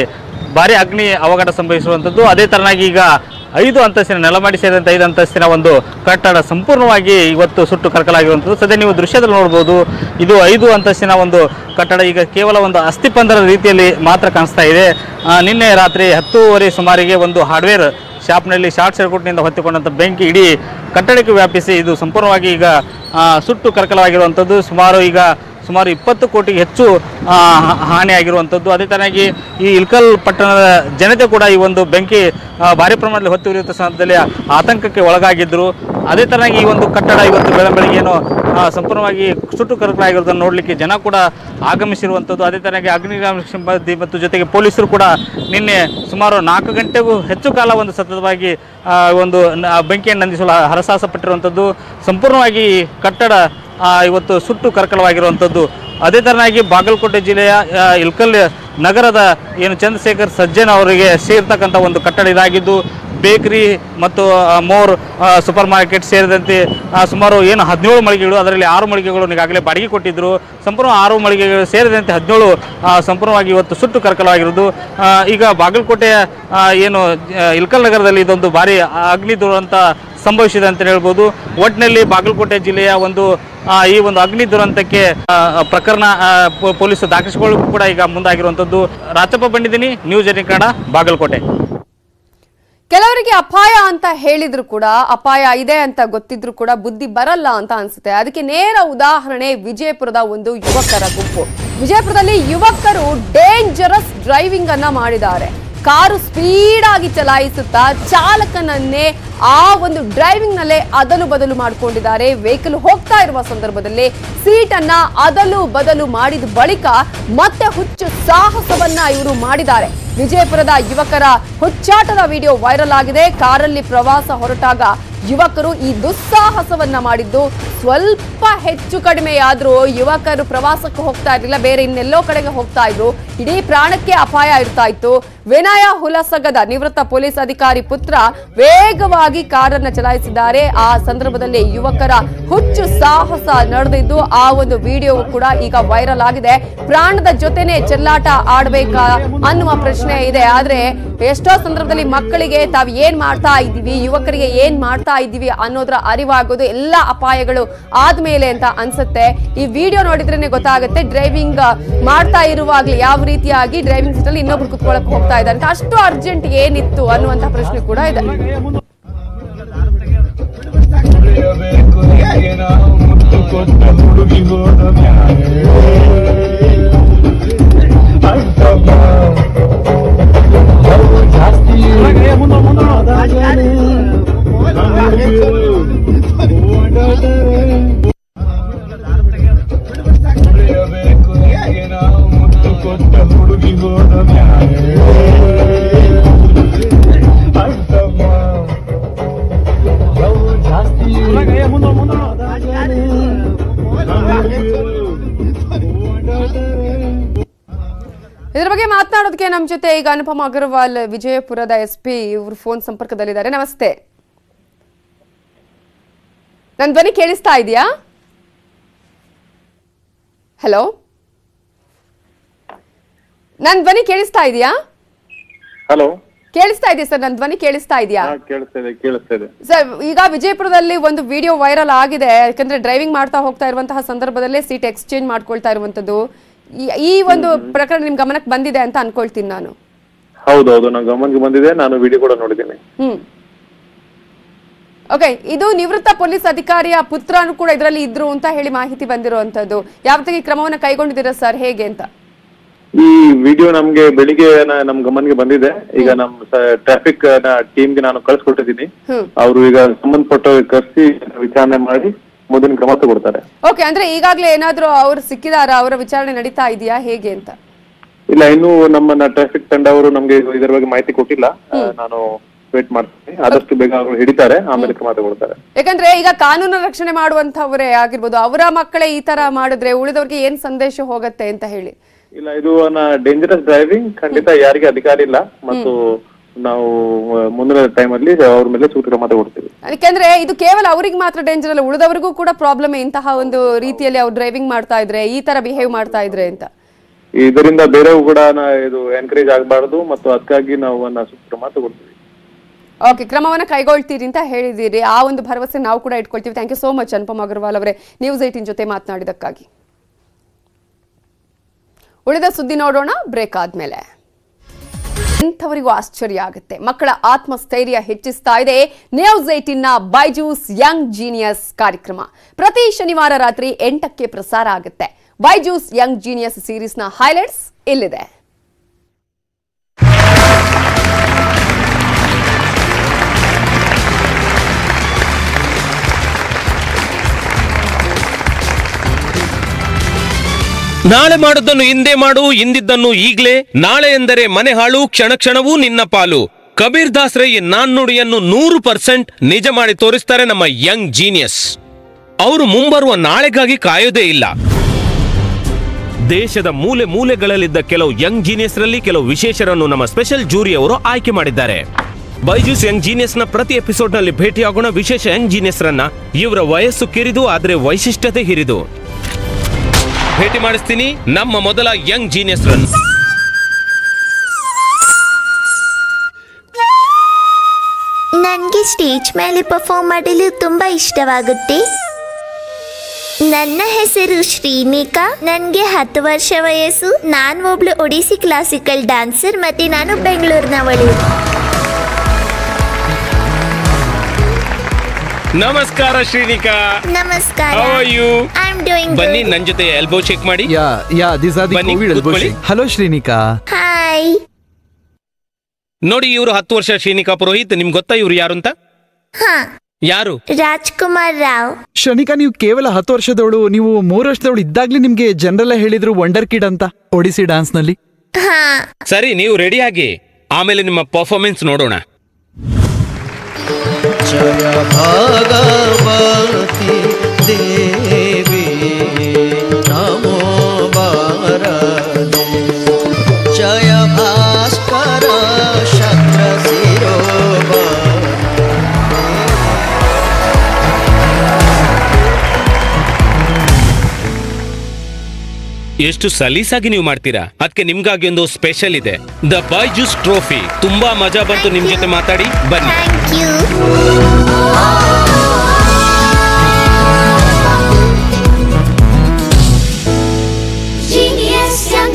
ಭಾರಿ ಅಗ್ನಿ ಅವಘಡ ಸಂಭವಿಸುವಂಥದ್ದು. ಅದೇ ತರನಾಗಿ ಈಗ ಐದು ಅಂತಸ್ತಿನ ನೆಲಮಾಡಿ ಸೇರಿದಂತೆ ಐದು ಅಂತಸ್ತಿನ ಒಂದು ಕಟ್ಟಡ ಸಂಪೂರ್ಣವಾಗಿ ಇವತ್ತು ಸುಟ್ಟು ಕರಕಲಾಗಿರುವಂಥದ್ದು. ಸದ್ಯ ನೀವು ದೃಶ್ಯದಲ್ಲಿ ನೋಡ್ಬೋದು, ಇದು ಐದು ಅಂತಸ್ತಿನ ಒಂದು ಕಟ್ಟಡ. ಈಗ ಕೇವಲ ಒಂದು ಅಸ್ಥಿಪಂಜರದ ರೀತಿಯಲ್ಲಿ ಮಾತ್ರ ಕಾಣಿಸ್ತಾ ಇದೆ. ನಿನ್ನೆ ರಾತ್ರಿ ಹತ್ತೂವರೆ ಸುಮಾರಿಗೆ ಒಂದು ಹಾರ್ಡ್ವೇರ್ ಶಾಪ್ನಲ್ಲಿ ಶಾರ್ಟ್ ಸರ್ಕ್ಯೂಟ್ನಿಂದ ಹೊತ್ತಿಕೊಂಡಂಥ ಬೆಂಕಿ ಇಡೀ ಕಟ್ಟಡಕ್ಕೆ ವ್ಯಾಪಿಸಿ ಇದು ಸಂಪೂರ್ಣವಾಗಿ ಈಗ ಸುಟ್ಟು ಕರಕಲಾಗಿರುವಂಥದ್ದು. ಸುಮಾರು ಈಗ ಸುಮಾರು ಇಪ್ಪತ್ತು ಕೋಟಿಗೆ ಹೆಚ್ಚು ಹಾನಿಯಾಗಿರುವಂಥದ್ದು. ಅದೇ ತರನಾಗಿ ಈ ಇಲ್ಕಲ್ ಪಟ್ಟಣದ ಜನತೆ ಕೂಡ ಈ ಒಂದು ಬೆಂಕಿ ಭಾರಿ ಪ್ರಮಾಣದಲ್ಲಿ ಹೊತ್ತಿ ಉರಿಯುವ ಸಂದರ್ಭದಲ್ಲಿ ಆತಂಕಕ್ಕೆ ಒಳಗಾಗಿದ್ದರು ಅದೇ ತರನಾಗಿ ಈ ಒಂದು ಕಟ್ಟಡ ಇವತ್ತು ಬೆಳ ಬೆಳಗ್ಗೆನೋ ಆ, ಸಂಪೂರ್ಣವಾಗಿ ಸುಟ್ಟು ಕರಕಲಾಗಿರೋದನ್ನು ನೋಡಲಿಕ್ಕೆ ಜನ ಕೂಡ ಆಗಮಿಸಿರುವಂಥದ್ದು. ಅದೇ ತರನಾಗಿ ಅಗ್ನಿಶಾಮಕ ಸಿಬ್ಬಂದಿ ಮತ್ತು ಜೊತೆಗೆ ಪೊಲೀಸರು ಕೂಡ ನಿನ್ನೆ ಸುಮಾರು ನಾಲ್ಕು ಗಂಟೆಗೂ ಹೆಚ್ಚು ಕಾಲ ಒಂದು ಸತತವಾಗಿ ಒಂದು ಬೆಂಕಿಯನ್ನು ನಂದಿಸಲು ಹರಸಾಸ ಪಟ್ಟಿರುವಂಥದ್ದು ಸಂಪೂರ್ಣವಾಗಿ ಕಟ್ಟಡ ಇವತ್ತು ಸುಟ್ಟು ಕರ್ಕಳವಾಗಿರುವಂಥದ್ದು. ಅದೇ ತರನಾಗಿ ಬಾಗಲಕೋಟೆ ಜಿಲ್ಲೆಯ ಇಲ್ಕಲ್ ನಗರದ ಏನು ಚಂದ್ರಶೇಖರ್ ಸಜ್ಜನ್ ಅವರಿಗೆ ಸೇರ್ತಕ್ಕಂಥ ಒಂದು ಕಟ್ಟಡ ಇದಾಗಿದ್ದು, ಬೇಕರಿ ಮತ್ತು ಮೋರ್ ಸೂಪರ್ ಮಾರ್ಕೆಟ್ ಸೇರಿದಂತೆ ಸುಮಾರು ಏನು ಹದಿನೇಳು ಮಳಿಗೆಗಳು, ಅದರಲ್ಲಿ ಆರು ಮಳಿಗೆಗಳು ಈಗಾಗಲೇ ಬಾಡಿಗೆ ಕೊಟ್ಟಿದ್ದರು ಸಂಪೂರ್ಣ ಆರು ಮಳಿಗೆಗಳು ಸೇರಿದಂತೆ ಹದಿನೇಳು ಸಂಪೂರ್ಣವಾಗಿ ಇವತ್ತು ಸುಟ್ಟು ಕರಕಲಾಗಿರೋದು ಈಗ ಬಾಗಲಕೋಟೆಯ ಏನು ಇಲ್ಕಲ್ ನಗರದಲ್ಲಿ ಇದೊಂದು ಭಾರಿ ಅಗ್ನಿ ದುರಂತ ಸಂಭವಿಸಿದೆ ಅಂತ ಹೇಳ್ಬೋದು. ಒಟ್ಟಿನಲ್ಲಿ ಬಾಗಲಕೋಟೆ ಜಿಲ್ಲೆಯ ಒಂದು ಈ ಒಂದು ಅಗ್ನಿ ದುರಂತಕ್ಕೆ ಪ್ರಕರಣ ಪೊಲೀಸರು ದಾಖಲಿಸಿಕೊಳ್ಳಕ್ಕೂ ಕೂಡ ಈಗ ಮುಂದಾಗಿರುವಂತದ್ದು ರಾಚಪ್ಪ ಬಂದಿದ್ದೀನಿ. News eighteen Kannada, Bagalkot. ಕೆಲವರಿಗೆ ಅಪಾಯ ಅಂತ ಹೇಳಿದ್ರು ಕೂಡ, ಅಪಾಯ ಇದೆ ಅಂತ ಗೊತ್ತಿದ್ರು ಕೂಡ ಬುದ್ಧಿ ಬರಲ್ಲ ಅಂತ ಅನ್ಸುತ್ತೆ. ಅದಕ್ಕೆ ನೇರ ಉದಾಹರಣೆ ವಿಜಯಪುರದ ಒಂದು ಯುವಕರ ಗುಂಪು. ವಿಜಯಪುರದಲ್ಲಿ ಯುವಕರು ಡೇಂಜರಸ್ ಡ್ರೈವಿಂಗ್ ಅನ್ನ ಮಾಡಿದ್ದಾರೆ. ಕಾರು ಸ್ಪೀಡ್ ಆಗಿ ಚಲಾಯಿಸುತ್ತಾ ಚಾಲಕನನ್ನೇ ಆ ಒಂದು ಡ್ರೈವಿಂಗ್ ನಲ್ಲೇ ಅದಲು ಬದಲು ಮಾಡಿಕೊಂಡಿದ್ದಾರೆ. ವೆಹಿಕಲ್ ಹೋಗ್ತಾ ಇರುವ ಸಂದರ್ಭದಲ್ಲಿ ಸೀಟ್ ಅನ್ನ ಅದಲು ಬದಲು ಮಾಡಿದ ಬಳಿಕ ಮತ್ತೆ ಹುಚ್ಚು ಸಾಹಸವನ್ನ ಇವರು ಮಾಡಿದ್ದಾರೆ. ವಿಜಯಪುರದ ಯುವಕರ ಹುಚ್ಚಾಟದ ವಿಡಿಯೋ ವೈರಲ್ ಆಗಿದೆ. ಕಾರಲ್ಲಿ ಪ್ರವಾಸ ಹೊರಟಾಗ ಯುವಕರು ಈ ದುಸ್ಸಾಹಸವನ್ನ ಮಾಡಿದ್ದು ಸ್ವಲ್ಪ ಹೆಚ್ಚು ಕಡಿಮೆಯಾದ್ರೂ ಯುವಕರು ಪ್ರವಾಸಕ್ಕೆ ಹೋಗ್ತಾ ಇರಲಿಲ್ಲ. ಬೇರೆ ಇನ್ನೆಲ್ಲೋ ಕಡೆಗೆ ಹೋಗ್ತಾ ಇದ್ರು. ಇಡೀ ಪ್ರಾಣಕ್ಕೆ ಅಪಾಯ ಇರ್ತಾ ಇತ್ತು. ವಿನಯ ಹುಲಸಗದ ನಿವೃತ್ತ ಪೊಲೀಸ್ ಅಧಿಕಾರಿ ಪುತ್ರ ವೇಗವಾಗಿ ಕಾರನ್ನು ಚಲಾಯಿಸಿದ್ದಾರೆ. ಆ ಸಂದರ್ಭದಲ್ಲಿ ಯುವಕರ ಹುಚ್ಚು ಸಾಹಸ ನಡೆದಿದ್ದು ಆ ಒಂದು ವಿಡಿಯೋ ಕೂಡ ಈಗ ವೈರಲ್ ಆಗಿದೆ. ಪ್ರಾಣದ ಜೊತೆನೆ ಚೆಲ್ಲಾಟ ಆಡ್ಬೇಕಾ ಅನ್ನುವ ಪ್ರಶ್ನೆ ಇದೆ. ಆದ್ರೆ ಎಷ್ಟೋ ಸಂದರ್ಭದಲ್ಲಿ ಮಕ್ಕಳಿಗೆ ತಾವು ಏನ್ ಮಾಡ್ತಾ ಇದ್ದೀವಿ, ಯುವಕರಿಗೆ ಏನ್ ಮಾಡ್ತಾ ಇದ್ದೀವಿ ಅನ್ನೋದ್ರ ಅರಿವಾಗೋದು ಎಲ್ಲ ಅಪಾಯಗಳು ಆದ್ಮೇಲೆ ಅಂತ ಅನ್ಸುತ್ತೆ. ಈ ವಿಡಿಯೋ ನೋಡಿದ್ರೇನೆ ಗೊತ್ತಾಗುತ್ತೆ ಡ್ರೈವಿಂಗ್ ಮಾಡ್ತಾ ಇರುವಾಗ್ಲೇ ಯಾವ ರೀತಿಯಾಗಿ ಡ್ರೈವಿಂಗ್ ಸೀಟ್ ಅಲ್ಲಿ ಇನ್ನೊಬ್ರು ಕುತ್ಕೊಳಕ್ ಹೋಗ್ತಾ ಇದ್ದಾರೆ. ಅಷ್ಟು ಅರ್ಜೆಂಟ್ ಏನಿತ್ತು ಅನ್ನುವಂತ ಪ್ರಶ್ನೆ ಕೂಡ ಇದೆ. ಇದರ ಬಗ್ಗೆ ಮಾತನಾಡೋದಕ್ಕೆ ನಮ್ಮ ಜೊತೆ ಈಗ ಅನುಪಮ ಅಗರ್ವಾಲ್, ವಿಜಯಪುರದ ಎಸ್ ಪಿ ಇವರು ಫೋನ್ ಸಂಪರ್ಕದಲ್ಲಿದ್ದಾರೆ. ನಮಸ್ತೆ. ನನ್ನ ಧ್ವನಿ ಕೇಳಿಸ್ತಾ ಇದೆಯಾ? ಹಲೋ ನನ್ನ ಧ್ವನಿ ಕೇಳಿಸ್ತಾ ಇದೆಯಾ? ಹಲೋ ಕೇಳಿಸ್ತಾ ಇದೆಯಾ ಸರ್ ನನ್ ಧ್ವನಿ ಕೇಳಿಸ್ತಾ ಇದೆಯಾ? ಸರ್ ಈಗ ವಿಜಯಪುರದಲ್ಲಿ ಒಂದು ವಿಡಿಯೋ ವೈರಲ್ ಆಗಿದೆ. ಯಾಕಂದ್ರೆ ಡ್ರೈವಿಂಗ್ ಮಾಡ್ತಾ ಹೋಗ್ತಾ ಇರುವಂತಹ ಸಂದರ್ಭದಲ್ಲೇ ಸೀಟ್ ಎಕ್ಸ್ಚೇಂಜ್ ಮಾಡ್ಕೊಳ್ತಾ ಇರುವಂತದ್ದು ಈ- ಒಂದು ಪ್ರಕರಣ ನಿಮ್ ಗಮನಕ್ಕೆ ಬಂದಿದೆ ಅಂತ ಅನ್ಕೊಳ್ತೀನಿ ನಾನು. ಹೌದೌದು ನಾನು ಗಮನಕ್ಕೆ ಬಂದಿದೆ ನಾನು ವಿಡಿಯೋ ಕೂಡ ನೋಡಿದ್ದೀನಿ. ಹ್ಮ್. ಓಕೆ ಇದು ನಿವೃತ್ತ ಪೊಲೀಸ್ ಅಧಿಕಾರಿಯ ಪುತ್ರನು ಕೂಡ ಇದರಲ್ಲಿ ಇದ್ರು ಅಂತ ಹೇಳಿ ಮಾಹಿತಿ ಬಂದಿರುವಂತದ್ದು ಯಾವತ್ತಿಗೆ ಕ್ರಮವನ್ನು ಕ್ರಮವನ್ನ ಕೈಗೊಂಡಿದ್ದೀರಾ ಸರ್ ಹೇಗೆ ಅಂತ? ಈ ವಿಡಿಯೋ ನಮ್ಗೆ ಬೆಳಿಗ್ಗೆ ನಮ್ ಗಮನಿಗೆ ಬಂದಿದೆ. ಈಗ ನಮ್ ಟ್ರಾಫಿಕ್ ಟೀಮ್ಗೆ ನಾನು ಕಳ್ಸಿಕೊಟ್ಟಿದ್ದೀನಿ. ಅವರು ಈಗ ಸಂಬಂಧಪಟ್ಟ ಕರೆಸಿ ವಿಚಾರಣೆ ಮಾಡಿ ಮುಂದಿನ ಕ್ರಮ ತಗೊಳ್ತಾರೆ. ಓಕೆ ಅಂದ್ರೆ ಈಗಾಗ್ಲೇ ಏನಾದ್ರೂ ಅವ್ರು ಸಿಕ್ಕಿದಾರ ಅವರ ವಿಚಾರಣೆ ನಡೀತಾ ಇದೆಯಾ? ಹೇಗೆ ಅಂತ? ಇಲ್ಲ ಇನ್ನು ನಮ್ಮ ಟ್ರಾಫಿಕ್ ತಂಡ ಅವರು ನಮ್ಗೆ ಇದರ ಬಗ್ಗೆ ಮಾಹಿತಿ ಕೊಟ್ಟಿಲ್ಲ. ನಾನು ವೇಟ್ ಮಾಡ್ತೀನಿ. ಆದಷ್ಟು ಬೇಗ ಅವರು ಹಿಡಿತಾರೆ ಆಮೇಲೆ ಕ್ರಮ ತಗೊಳ್ತಾರೆ. ಯಾಕಂದ್ರೆ ಈಗ ಕಾನೂನು ರಕ್ಷಣೆ ಮಾಡುವಂತವರೇ ಆಗಿರ್ಬೋದು ಅವರ ಮಕ್ಕಳೇ ಈ ತರ ಮಾಡಿದ್ರೆ ಉಳಿದವ್ರಿಗೆ ಏನ್ ಸಂದೇಶ ಹೋಗತ್ತೆ ಅಂತ ಹೇಳಿ. ಇಲ್ಲ ಇದು ಡೇಂಜರಸ್ ಡ್ರೈವಿಂಗ್ ಖಂಡಿತ ಯಾರಿಗೆ ಅಧಿಕಾರ ಇಲ್ಲ. ಮತ್ತು ನಾವು ಮುಂದಿನ ಟೈಮ್ ಅಲ್ಲಿ ಅವ್ರ ಮೇಲೆ ಸೂಕ್ತ ಕ್ರಮ ತಗೊಳ್ತೀವಿ ಯಾಕೆಂದ್ರೆ ಇದು ಕೇವಲ ಅವ್ರಿಗೆ ಮಾತ್ರ ಡೇಂಜರ್ ಅಲ್ಲ ಉಳಿದವರಿಗೂ ಕೂಡ ಪ್ರಾಬ್ಲಮ್ ಇಂತಹ ಒಂದು ರೀತಿಯಲ್ಲಿ ಅವ್ರು ಡ್ರೈವಿಂಗ್ ಮಾಡ್ತಾ ಇದ್ರೆ ಈ ತರ ಬಿಹೇವ್ ಮಾಡ್ತಾ ಇದ್ರೆ ಅಂತ. ಇದರಿಂದ ಬೇರೆ ಕೂಡ ಇದು ಎನ್ಕರೇಜ್ ಆಗಬಾರದು ಮತ್ತು ಅದಕ್ಕಾಗಿ ನಾವು ಅನ್ನ ಸೂಕ್ತ ಕ್ರಮ ತಗೊಳ್ತೀವಿ ಓಕೆ ಕ್ರಮವನ್ನ ಕೈಗೊಳ್ತೀರಿ ಅಂತ ಹೇಳಿದ್ದೀರಿ. ಆ ಒಂದು ಭರವಸೆ ನಾವು ಕೂಡ ಇಟ್ಕೊಳ್ತೀವಿ. Thank you so much Anupam Agarwal ಅವರೇ. ನ್ಯೂಸ್ ಏಟಿನ್ ಜೊತೆ ಮಾತನಾಡಿದಕ್ಕಾಗಿ ಉಳಿದ ಸುದ್ದಿ ನೋಡೋಣ, ಬ್ರೇಕ್ ಆದ್ಮೇಲೆ. ಇಂಥವರಿಗೂ ಆಶ್ಚರ್ಯ ಆಗುತ್ತೆ. ಮಕ್ಕಳ ಆತ್ಮಸ್ಥೈರ್ಯ ಹೆಚ್ಚಿಸ್ತಾ ಇದೆ. ನ್ಯೂಸ್ ಏಟಿನ್ನ ಬೈಜೂಸ್ ಯಂಗ್ ಜೀನಿಯಸ್ ಕಾರ್ಯಕ್ರಮ. ಪ್ರತಿ ಶನಿವಾರ ರಾತ್ರಿ ಎಂಟಕ್ಕೆ ಪ್ರಸಾರ ಆಗುತ್ತೆ. ಬೈಜೂಸ್ ಯಂಗ್ ಜೀನಿಯಸ್ ಸೀರೀಸ್ನ ಹೈಲೈಟ್ಸ್ ಇಲ್ಲಿದೆ. ನಾಳೆ ಮಾಡುದನ್ನು ಹಿಂದೆ ಮಾಡು ಇಂದಿದ್ದನ್ನು ಈಗ್ಲೇ. ನಾಳೆ ಎಂದರೆ ಮನೆ ಹಾಳು, ಕ್ಷಣ ಕ್ಷಣವೂ ನಿನ್ನ ಪಾಲು. ಕಬೀರ್ ದಾಸ್ ರೈ ನಾಣ್ಣುಡಿಯನ್ನು ನೂರು ಪರ್ಸೆಂಟ್ ನಿಜ ಮಾಡಿ ತೋರಿಸ್ತಾರೆ ನಮ್ಮ ಯಂಗ್ ಜೀನಿಯಸ್. ಅವರು ಮುಂಬರುವ ನಾಳೆಗಾಗಿ ಕಾಯೋದೇ ಇಲ್ಲ. ದೇಶದ ಮೂಲೆ ಮೂಲೆಗಳಲ್ಲಿದ್ದ ಕೆಲವು ಯಂಗ್ ಜೀನಿಯಸ್ ರಲ್ಲಿ ಕೆಲವು ವಿಶೇಷರನ್ನು ನಮ್ಮ ಸ್ಪೆಷಲ್ ಜೂರಿಯವರು ಆಯ್ಕೆ ಮಾಡಿದ್ದಾರೆ. ಬೈಜೂಸ್ ಯಂಗ್ ಜೀನಿಯಸ್ನ ಪ್ರತಿ ಎಪಿಸೋಡ್ನಲ್ಲಿ ಭೇಟಿಯಾಗೋಣ ವಿಶೇಷ ಯಂಗ್ ಜೀನಿಯಸ್ರನ್ನ. ಇವರ ವಯಸ್ಸು ಕಿರಿದು, ಆದರೆ ವೈಶಿಷ್ಟ್ಯತೆ ಹಿರಿದು. ಭೇಟಿ ಮಾಡಿಸ್ತೀನಿ ನಮ್ಮ ಮೊದಲ ಯಂಗ್ ಜೀನಿಯಸ್ ರನ್ ನನಗೆ ಸ್ಟೇಜ್ ಮೇಲೆ ಪರ್ಫಾರ್ಮ್ ಮಾಡಲು ತುಂಬ ಇಷ್ಟವಾಗುತ್ತೆ. ನನ್ನ ಹೆಸರು ಶ್ರೀನಿಕಾ ನನಗೆ ಹತ್ತು ವರ್ಷ ವಯಸ್ಸು. ನಾನು ಒಬ್ಳು ಒಡಿಸಿ ಕ್ಲಾಸಿಕಲ್ ಡ್ಯಾನ್ಸರ್ ಮತ್ತೆ ನಾನು ಬೆಂಗಳೂರಿನವಳು ನಮಸ್ಕಾರ ಶ್ರೀನಿಕಾ. ನಮಸ್ಕಾರ. How are you? I am doing ಬನ್ನಿ ನನ್ ಜೊತೆ ಎಲ್ಬೋ ಚೆಕ್ ಮಾಡಿ. Yeah yeah this are the ಬನ್ನಿ, ಕೋವಿಡ್ ಕೂತ್ಕೊಳ್ಳಿ. ಹಲೋ ಶ್ರೀನಿಕಾ. ಹಾಯ್ ನೋಡಿ ಇವರು ಹತ್ತು ವರ್ಷ ಶ್ರೀನಿಕಾ ಪುರೋಹಿತ್. ನಿಮ್ಗೆ ಗೊತ್ತಾ ಇವ್ರು ಯಾರು ಅಂತ? ಹಾ. ಯಾರು? ರಾಜ್ಕುಮಾರ್ ರಾವ್. ಶ್ರನಿಕಾ ನೀವು ಕೇವಲ ಹತ್ತು ವರ್ಷದವಳು. ನೀವು ಮೂರು ವರ್ಷದವಳು ಇದ್ದಾಗ್ಲೇ ನಿಮ್ಗೆ ಜನರೆಲ್ಲ ಹೇಳಿದ್ರು ವಂಡರ್ ಕಿಡ್ ಅಂತ ಒಡಿಸಿ ಡಾನ್ಸ್ನಲ್ಲಿ. ಹಾ. ಸರಿ ನೀವು ರೆಡಿ ಆಗಿ. ಆಮೇಲೆ ನಿಮ್ಮ ಪರ್ಫಾರ್ಮೆನ್ಸ್ ನೋಡೋಣ. जय भगवती देवी नमो वरदे जय भा ಎಷ್ಟು ಸಲೀಸಾಗಿ ನೀವು ಮಾಡ್ತೀರಾ? ಅದಕ್ಕೆ ನಿಮ್ಗಾಗಿ ಒಂದು ಸ್ಪೆಷಲ್ ಇದೆ. The boy juice trophy. ತುಂಬಾ ಮಜಾ ಬಂತು ನಿಮ್ ಜೊತೆ ಮಾತಾಡಿ. ಬನ್ನಿ. Thank you.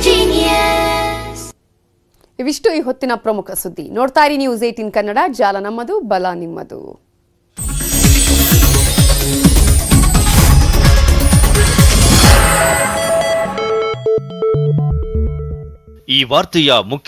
Genius, ಇವಿಷ್ಟು ಈ ಹೊತ್ತಿನ ಪ್ರಮುಖ ಸುದ್ದಿ. ನೋಡ್ತಾ ಇರಿ ನ್ಯೂಸ್ ಏಟಿನ್ ಕನ್ನಡ. ಜಾಲ ನಮ್ಮದು ಬಲ ನಿಮ್ಮದು. ಈ ವಾರ್ತೆಯ ಮುಖ್ಯ